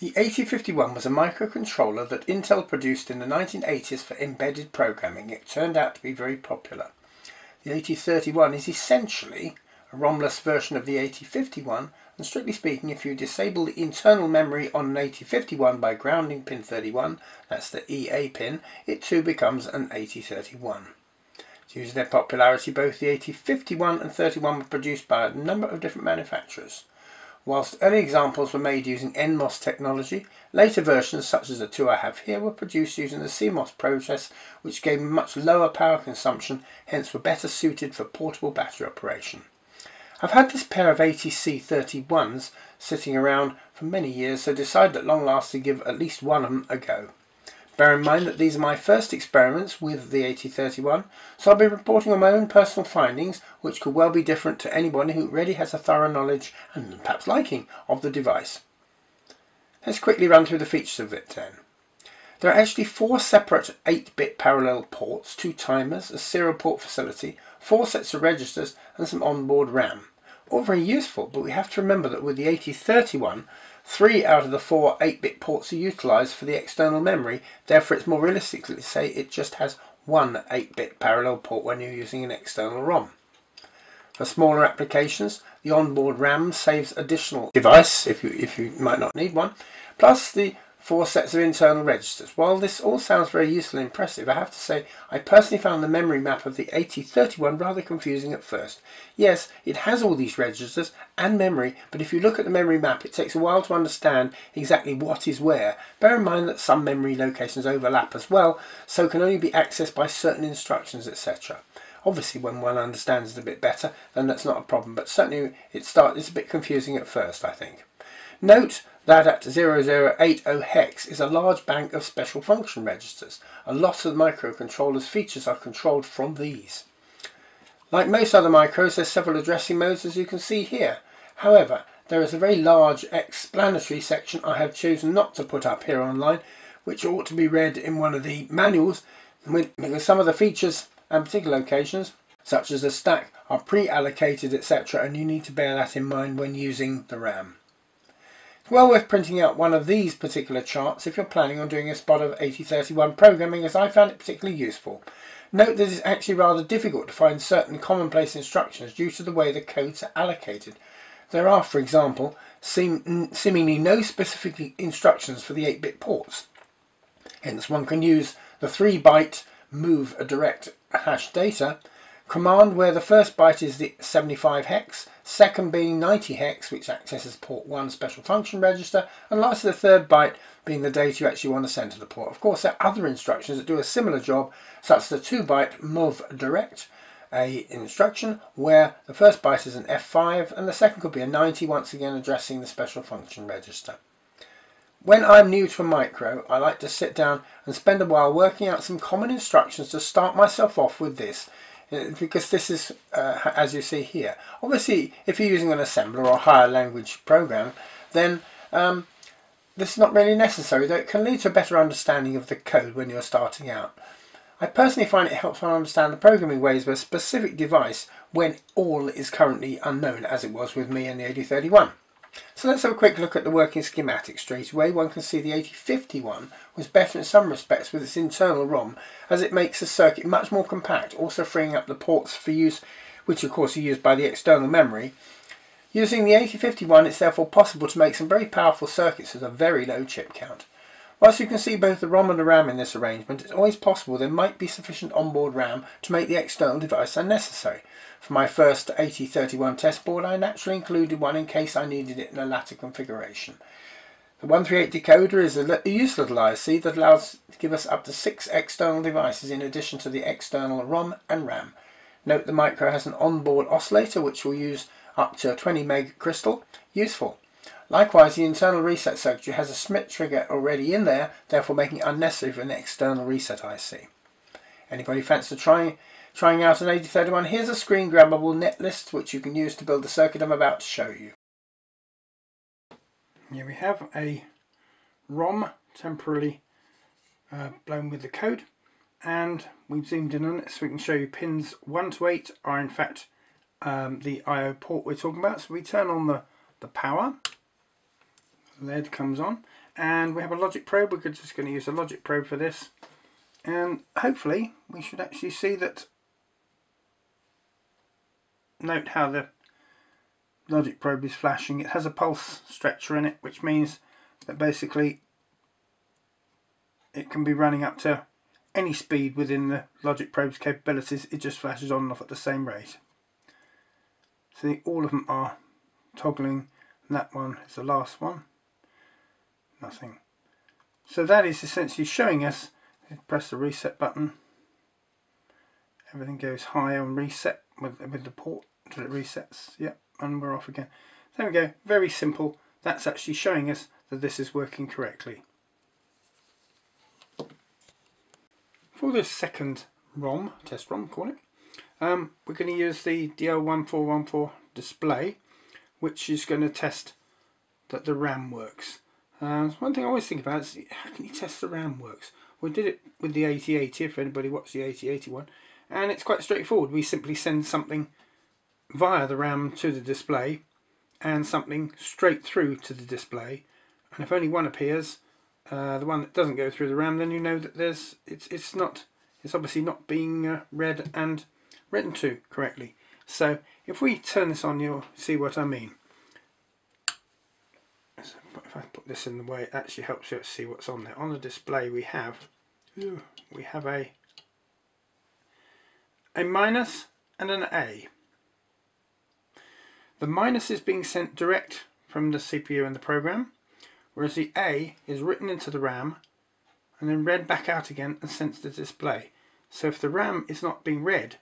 The 8051 was a microcontroller that Intel produced in the 1980s for embedded programming. It turned out to be very popular. The 8031 is essentially a ROMless version of the 8051 and strictly speaking if you disable the internal memory on an 8051 by grounding pin 31, that's the EA pin, it too becomes an 8031. Due to their popularity both the 8051 and 31 were produced by a number of different manufacturers. Whilst early examples were made using NMOS technology, later versions such as the two I have here were produced using the CMOS process which gave much lower power consumption, hence were better suited for portable battery operation. I've had this pair of 80C31s sitting around for many years so decided at long last to give at least one of them a go. Bear in mind that these are my first experiments with the 8031, so I'll be reporting on my own personal findings, which could well be different to anyone who already has a thorough knowledge and perhaps liking of the device. Let's quickly run through the features of it then. There are actually four separate 8-bit parallel ports, two timers, a serial port facility, four sets of registers and some onboard RAM. All very useful, but we have to remember that with the 8031, Three out of the four 8-bit ports are utilised for the external memory, therefore it's more realistic to say it just has one 8-bit parallel port when you're using an external ROM. For smaller applications, the onboard RAM saves additional device if you, if you might not need one, plus the four sets of internal registers. While this all sounds very useful and impressive, I have to say I personally found the memory map of the 8031 rather confusing at first. Yes, it has all these registers and memory, but if you look at the memory map it takes a while to understand exactly what is where. Bear in mind that some memory locations overlap as well, so can only be accessed by certain instructions, etc. Obviously, when one understands it a bit better, then that's not a problem, but certainly it start, it's a bit confusing at first, I think. Note that at 0080 hex is a large bank of special function registers. A lot of the microcontroller's features are controlled from these. Like most other micros, there's several addressing modes as you can see here. However, there is a very large explanatory section I have chosen not to put up here online, which ought to be read in one of the manuals, because some of the features and particular locations, such as the stack, are pre-allocated etc. and you need to bear that in mind when using the RAM. Well worth printing out one of these particular charts if you're planning on doing a spot of 8031 programming as I found it particularly useful. Note that it's actually rather difficult to find certain commonplace instructions due to the way the codes are allocated. There are, for example, seem, seemingly no specific instructions for the 8-bit ports. Hence one can use the 3-byte move a direct hash data command where the first byte is the 75 hex, second being 90 hex which accesses port 1 special function register and lastly the third byte being the data you actually want to send to the port. Of course there are other instructions that do a similar job such as the 2 byte MOV direct a instruction where the first byte is an F5 and the second could be a 90 once again addressing the special function register. When I'm new to a micro, I like to sit down and spend a while working out some common instructions to start myself off with this because this is uh, as you see here. Obviously if you're using an assembler or higher language program then um, this is not really necessary though it can lead to a better understanding of the code when you're starting out. I personally find it helps one understand the programming ways of a specific device when all is currently unknown as it was with me in the 8031. So let's have a quick look at the working schematic straight away. One can see the 8051 was better in some respects with its internal ROM as it makes the circuit much more compact, also freeing up the ports for use, which of course are used by the external memory. Using the 8051 it's therefore possible to make some very powerful circuits with a very low chip count. Whilst you can see both the ROM and the RAM in this arrangement, it's always possible there might be sufficient onboard RAM to make the external device unnecessary. For my first 8031 test board I naturally included one in case I needed it in a latter configuration. The 138 decoder is a useful little IC that allows to give us up to six external devices in addition to the external ROM and RAM. Note the micro has an onboard oscillator which will use up to a 20 meg crystal. Useful. Likewise, the internal reset circuitry has a Schmitt trigger already in there, therefore making it unnecessary for an external reset IC. Anybody fancy trying trying out an 8031? Here's a screen grabbable netlist which you can use to build the circuit I'm about to show you. Here we have a ROM temporarily uh, blown with the code and we've zoomed in on it so we can show you pins 1 to 8 are in fact um, the I.O. port we're talking about. So we turn on the, the power LED comes on and we have a logic probe. We're just going to use a logic probe for this. And hopefully we should actually see that, note how the logic probe is flashing. It has a pulse stretcher in it, which means that basically it can be running up to any speed within the logic probe's capabilities. It just flashes on and off at the same rate. See, all of them are toggling. And that one is the last one. Nothing. So that is essentially showing us, press the reset button, everything goes high on reset with, with the port until it resets. Yep, and we're off again. There we go, very simple. That's actually showing us that this is working correctly. For this second ROM, test ROM call it, um, we're going to use the DL1414 display which is going to test that the RAM works. Uh, one thing I always think about is how can you test the RAM works? We did it with the 8080 if anybody watched the 8081 and it's quite straightforward. We simply send something via the RAM to the display and something straight through to the display and if only one appears uh, the one that doesn't go through the RAM then you know that there's it's it's not it's obviously not being uh, read and written to correctly so if we turn this on you'll see what I mean so if I this in the way it actually helps you see what's on there on the display we have we have a a minus and an A the minus is being sent direct from the CPU and the program, whereas the A is written into the RAM and then read back out again and sent to the display. So if the RAM is not being read,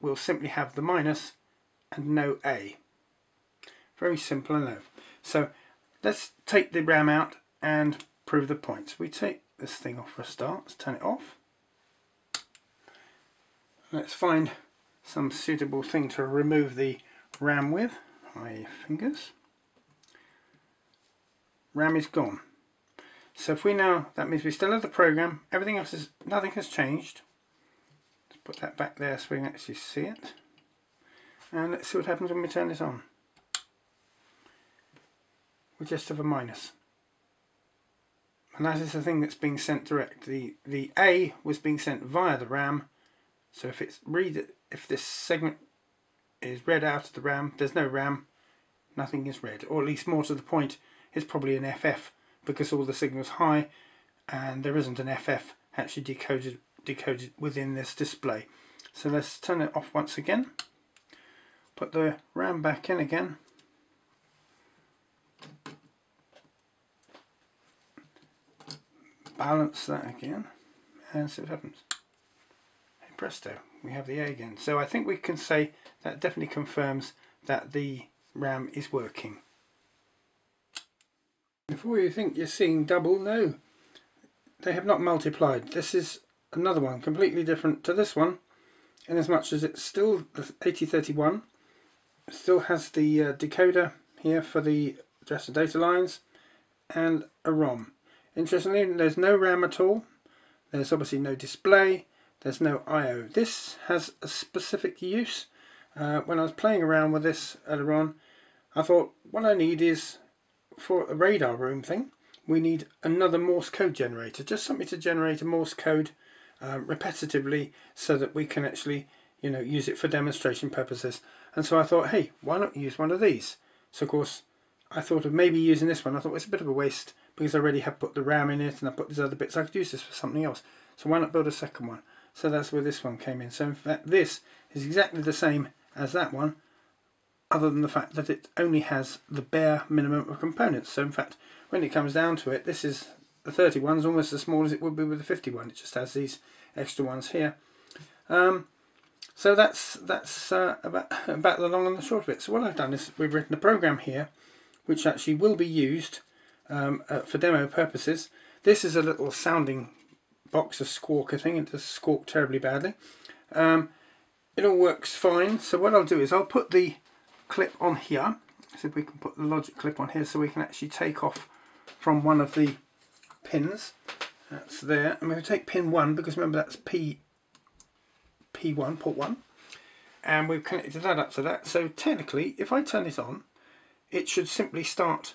we'll simply have the minus and no A. Very simple, I know. So let's take the RAM out and prove the points. We take this thing off for a start. Let's turn it off. Let's find some suitable thing to remove the RAM with my fingers. RAM is gone. So if we now, that means we still have the program, everything else is, nothing has changed. Let's put that back there so we can actually see it. And let's see what happens when we turn this on. We just have a minus. And that is the thing that's being sent direct. The the A was being sent via the RAM. So if it's read if this segment is read out of the RAM. There's no RAM, nothing is read. Or at least more to the point, it's probably an FF because all the signal's high and there isn't an FF actually decoded decoded within this display. So let's turn it off once again. Put the RAM back in again. Balance that again and see what happens. Presto, we have the A again. So I think we can say that definitely confirms that the RAM is working. Before you think you're seeing double, no, they have not multiplied. This is another one, completely different to this one, in as much as it's still the 8031, still has the uh, decoder here for the address and data lines, and a ROM. Interestingly, there's no RAM at all, there's obviously no display, there's no I.O. This has a specific use. Uh, when I was playing around with this earlier on, I thought what I need is, for a radar room thing, we need another Morse code generator. Just something to generate a Morse code um, repetitively so that we can actually you know, use it for demonstration purposes. And so I thought, hey, why not use one of these? So of course, I thought of maybe using this one. I thought it's a bit of a waste because I already have put the RAM in it and I put these other bits. I could use this for something else. So why not build a second one? So that's where this one came in. So in fact this is exactly the same as that one other than the fact that it only has the bare minimum of components. So in fact when it comes down to it this is the 31 is almost as small as it would be with the 51. It just has these extra ones here. Um, so that's that's uh, about, about the long and the short of it. So what I've done is we've written a program here which actually will be used um, uh, for demo purposes. This is a little sounding box a squawk I think it does squawk terribly badly. Um, it all works fine. So what I'll do is I'll put the clip on here. If we can put the logic clip on here so we can actually take off from one of the pins. That's there. I'm going to take pin 1 because remember that's P P1 port 1 and we've connected that up to that. So technically if I turn this on it should simply start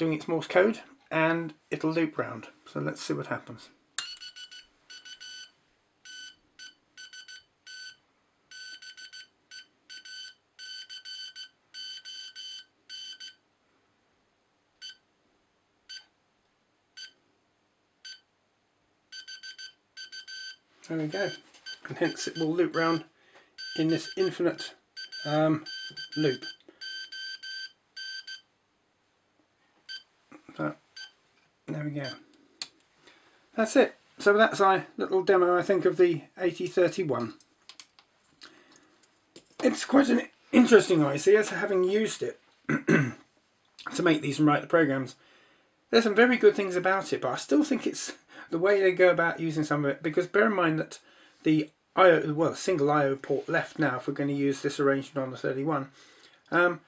doing its Morse code and it'll loop round. So let's see what happens. There we go. And hence it will loop round in this infinite um, loop. So, there we go. That's it. So that's our little demo, I think, of the 8031. It's quite an interesting IC, as having used it to make these and write the programs. There's some very good things about it, but I still think it's the way they go about using some of it, because bear in mind that the IO, well, single IO port left now, if we're going to use this arrangement on the 31, um,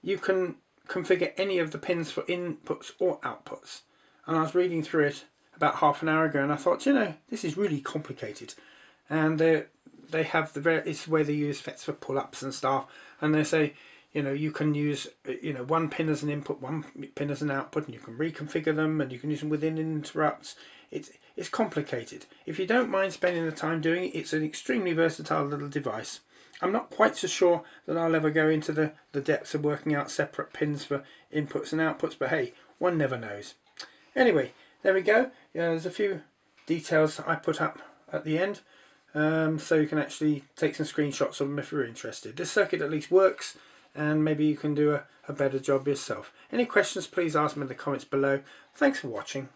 you can configure any of the pins for inputs or outputs. And I was reading through it about half an hour ago, and I thought, you know, this is really complicated. And they they have the very, it's where they use FETs for pull-ups and stuff, and they say, you know, you can use, you know, one pin as an input, one pin as an output, and you can reconfigure them, and you can use them within interrupts. It's, it's complicated. If you don't mind spending the time doing it, it's an extremely versatile little device. I'm not quite so sure that I'll ever go into the, the depths of working out separate pins for inputs and outputs, but hey, one never knows. Anyway, there we go. Yeah, there's a few details I put up at the end, um, so you can actually take some screenshots of them if you're interested. This circuit at least works, and maybe you can do a, a better job yourself. Any questions, please ask them in the comments below. Thanks for watching.